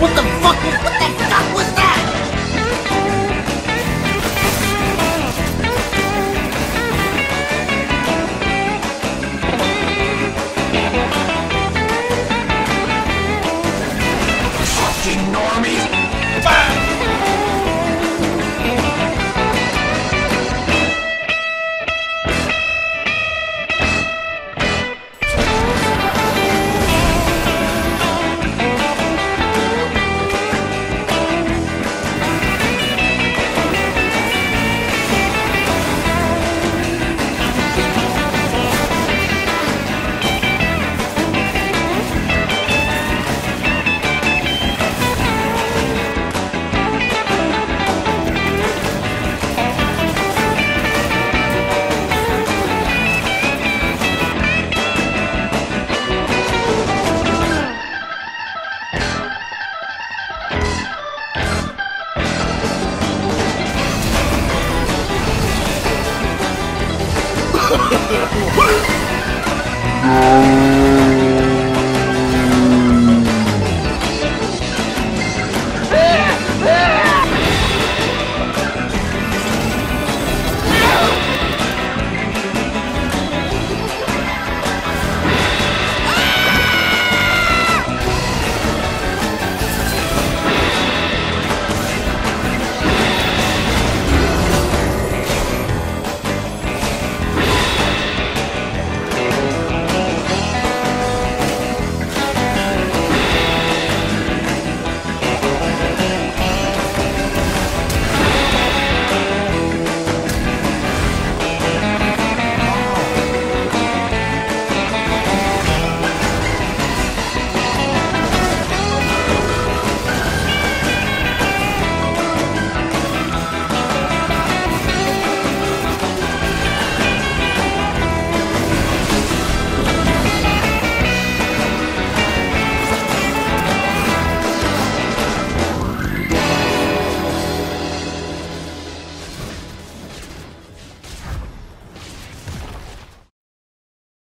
What the fuck? What the fuck was that? Fucking normies! そう。